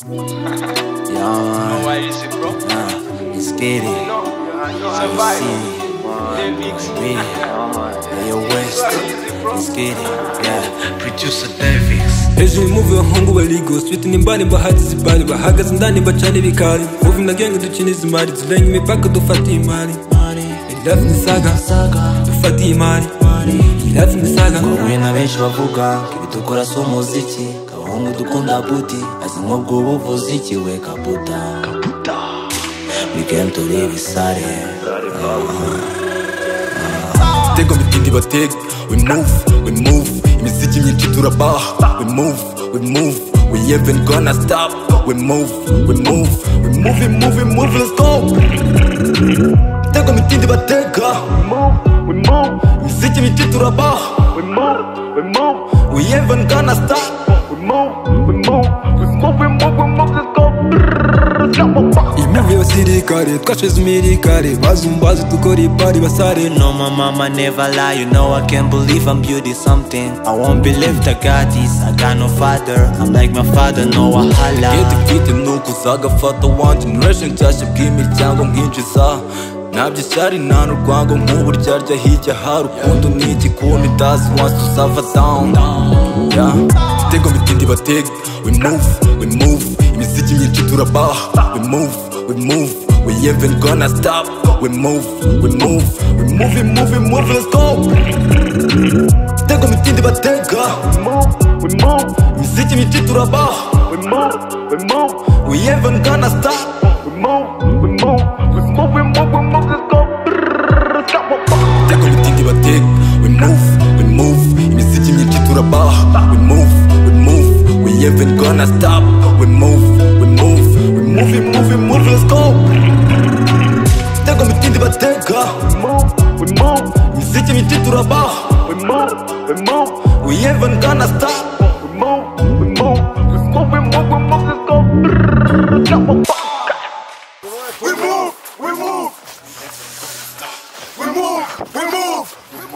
Yeah, Why is it, bro? man, let's get it. No, it's a Let's vibe. see it. Lyrics. Read it. Hey, yo, West. Let's get it. Yeah, producer Davixy. hejuru imuvu y'abahungu barigo switi nimbani bahati zibari bahagaze indani bacana ibikari muvi na genge dukina izi mari zirenga imipaka dufatiye imari irafu ni saga dufatiye imari irafu ni saga Wowe na benshi bavuga ko ibi dukora si umuziki abahungu dukunda buti azi nk'ubwo uba uvuze iki we kabuta. Muri game turi ibisare Tego mitindi batega We move, we move. Imiziki myinshi turabaha We move, we move. We even gonna stop. We move, we move. We move, we move, we move. Let's go. Tego mitindi batega We move, we move. Imiziki myinshi turabaha We move, we move. We even gonna stop move, we move We move, we move, we move Let's go. Imivu y'abasirikare twashize imirikare bazumbazi dukora ipari basare. No my mama never lie You know I can't believe I'm beauty something. I won't believe I got this I got no father. I'm like my father no wahala Get ifite nuko uzagafata one generation. Nshyashya bw'imiryango nkinjiza ntabyo ishyari nta n'urwango nk'ubu ryarya hirya hari urukundo ni igikoni dazi once tuzava down Yeah. Tego mitindi batega we move we move imiziki myinshi turabaha we move we move we even gonna stop we move we move we move we move we move let's go Tego mitindi batega we move imiziki myinshi turabaha we move we move we even gonna stop we move we move we move we move we move let's go Tego mitindi batega we move we move imiziki myinshi turabaha we move we even gonna stop? We move we move we move we move we move let's go. Tego mitindi batega we move we move. Imiziki myinshi turabaha we move we move. We even gonna stop